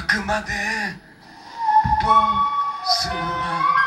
泣くまでどうするわ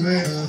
Amen.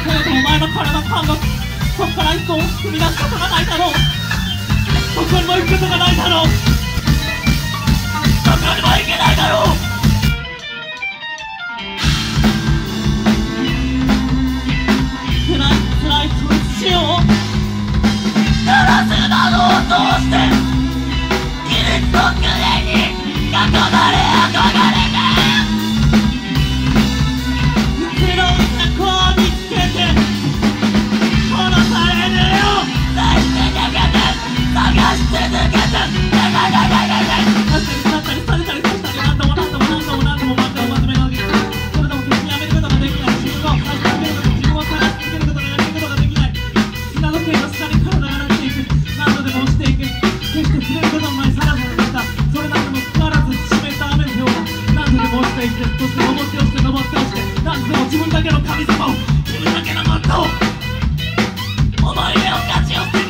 せお前の体の感覚そこから一歩を踏み出すことがな。いだろうそこにも行くことがないだろうそこにも行けないだろう辛いいをラスな。どを通してキリストに囲まれ憧れ自分だけの神様を自分だけのマットを思い出を勝ち寄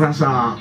감 사.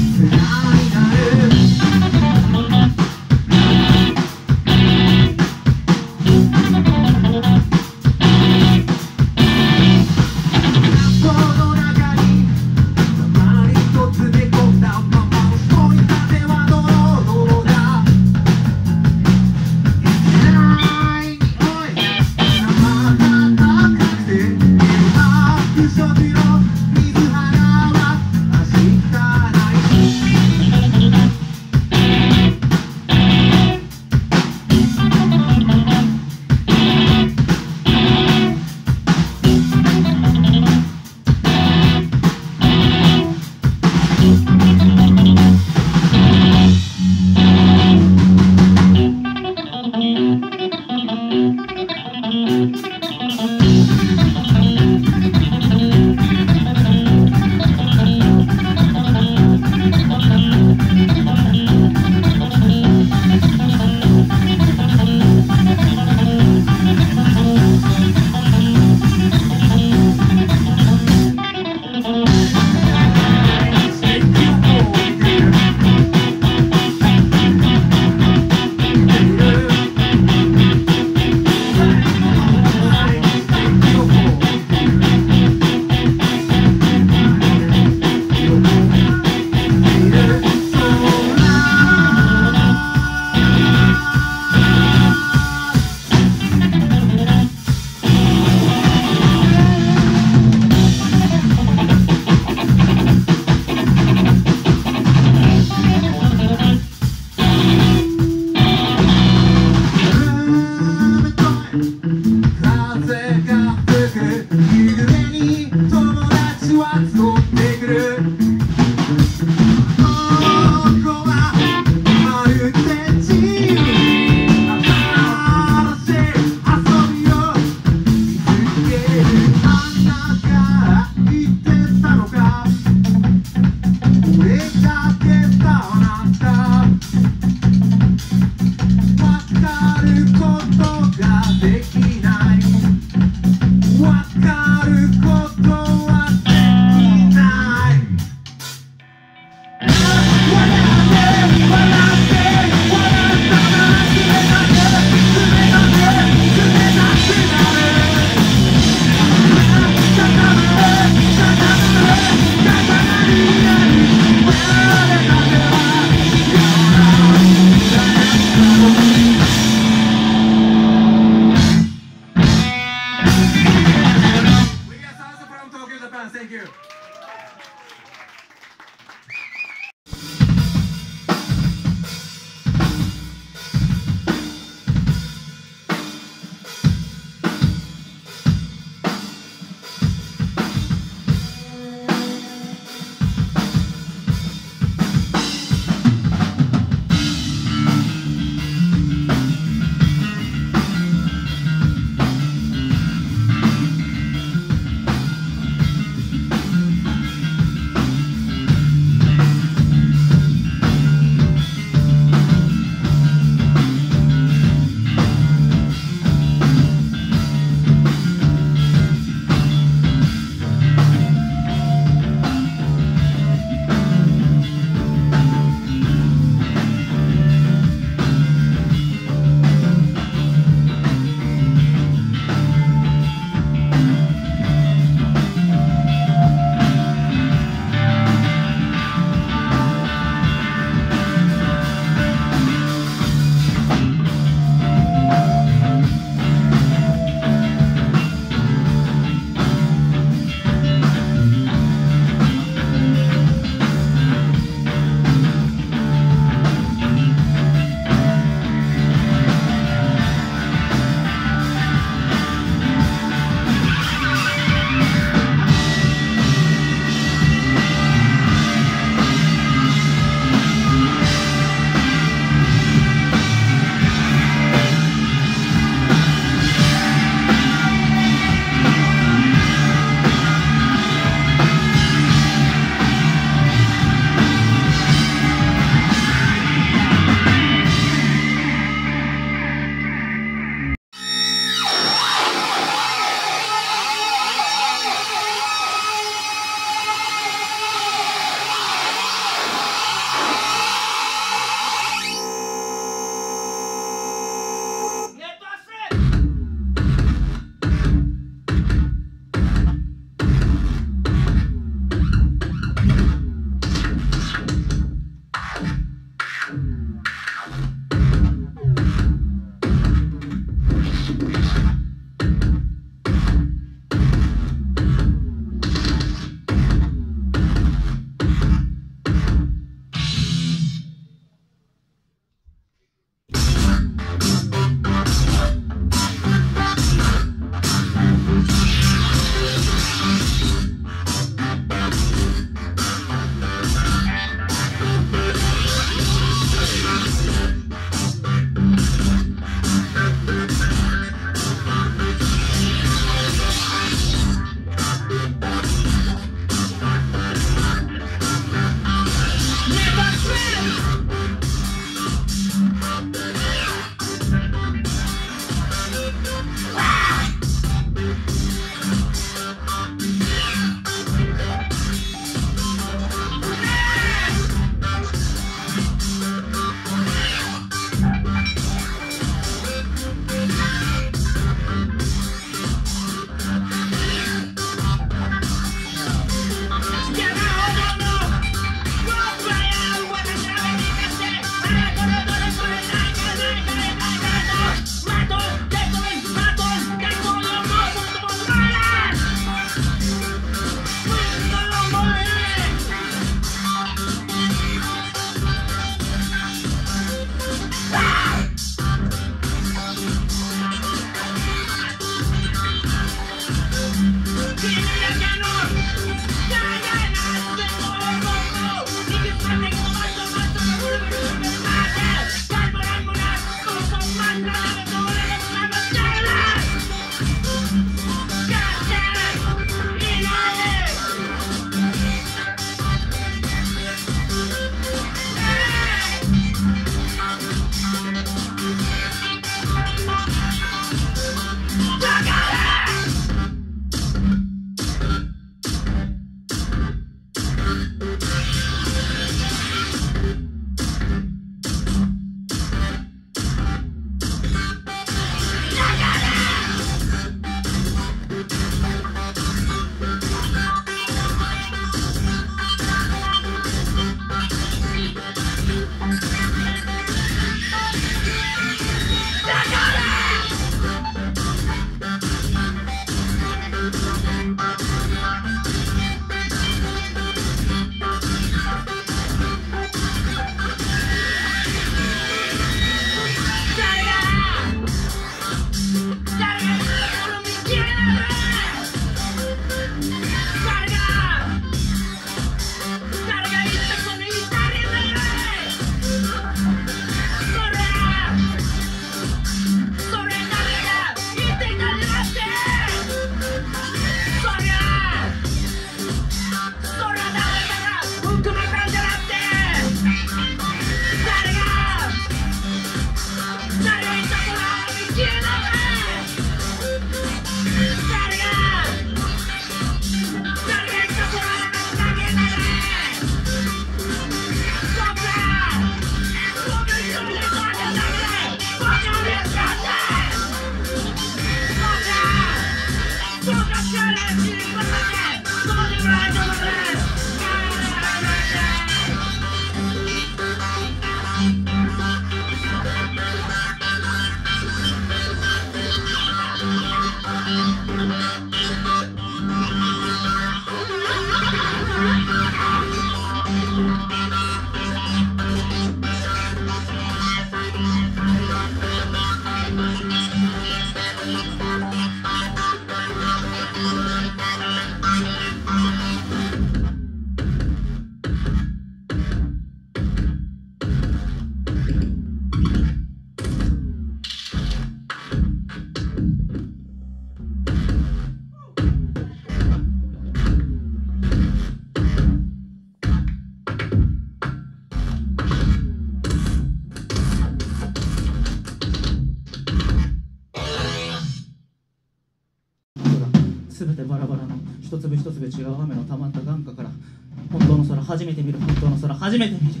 初めて見る。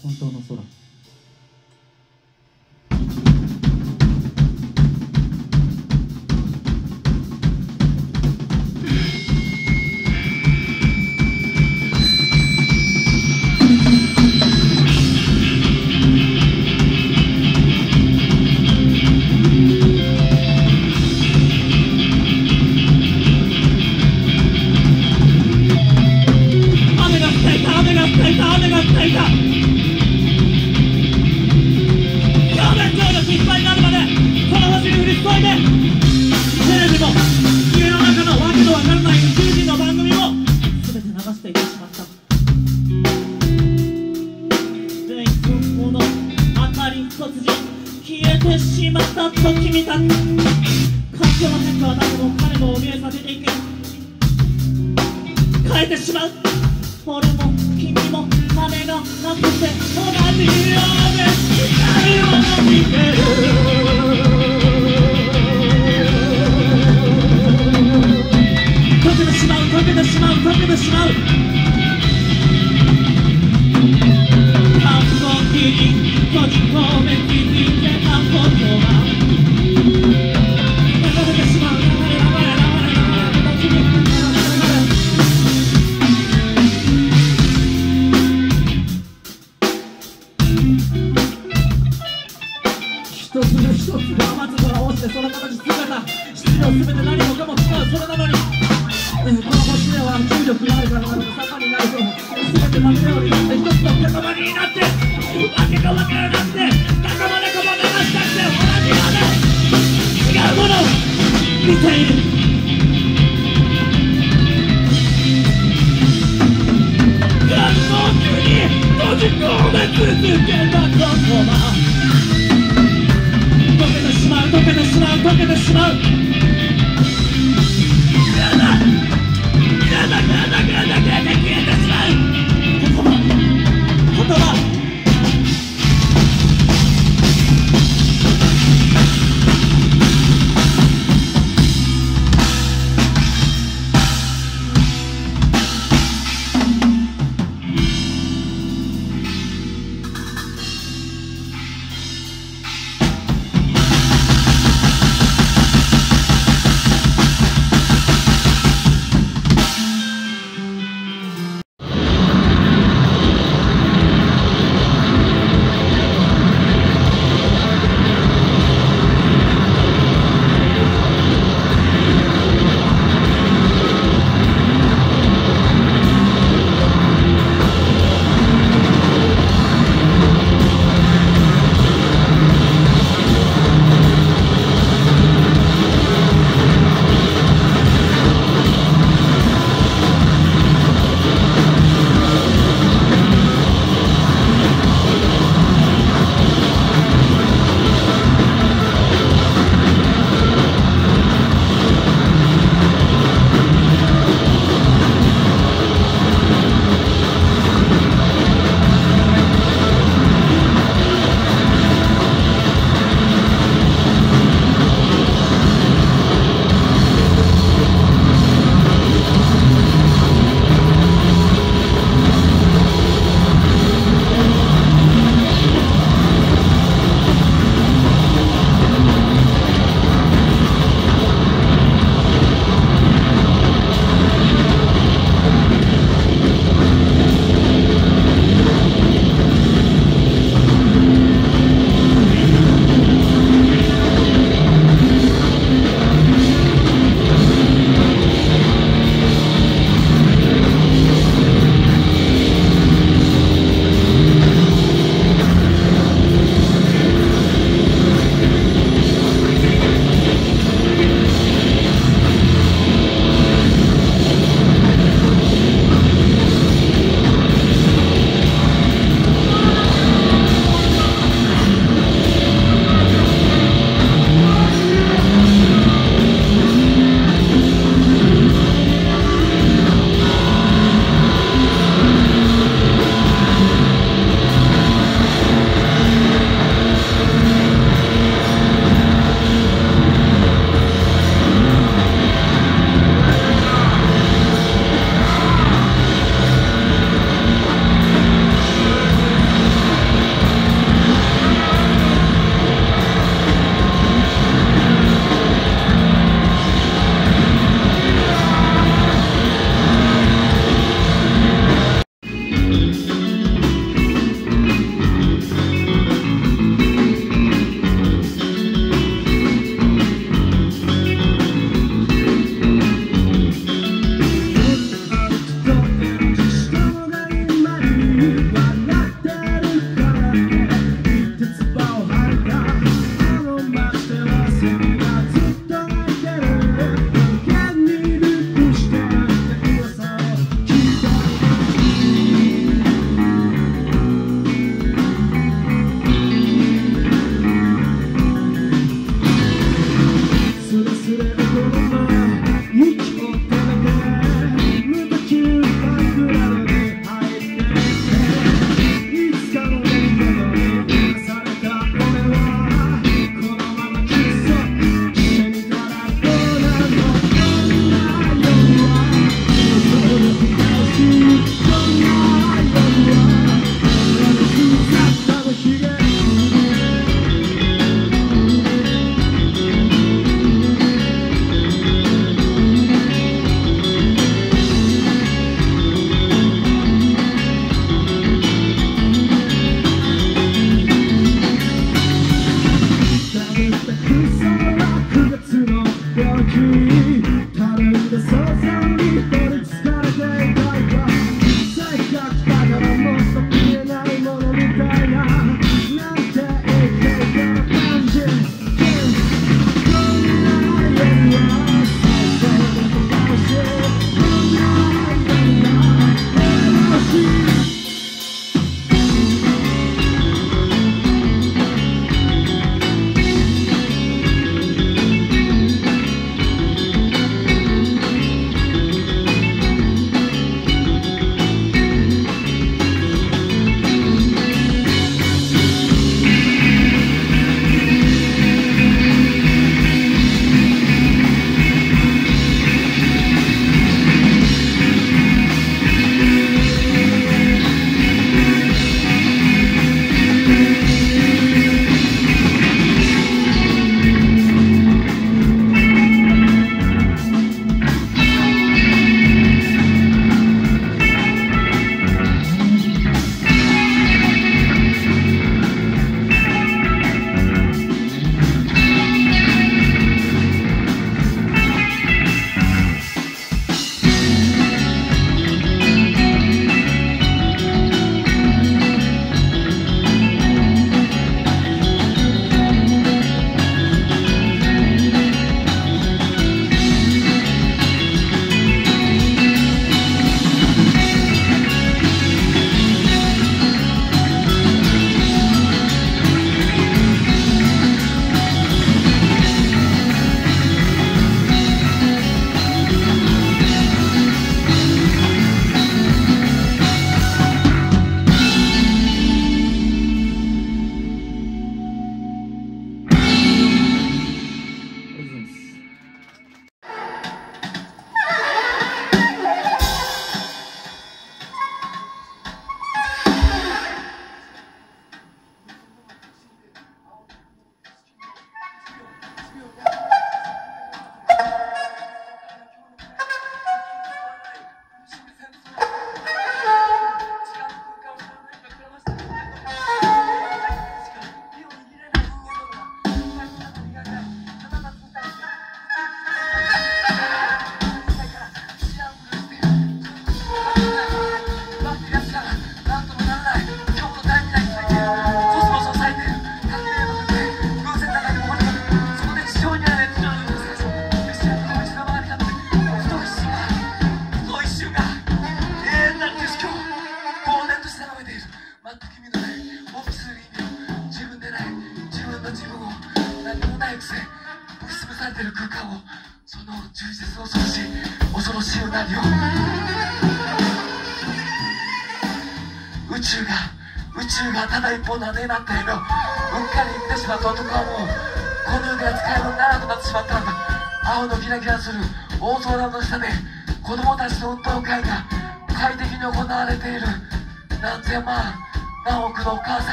本当の空。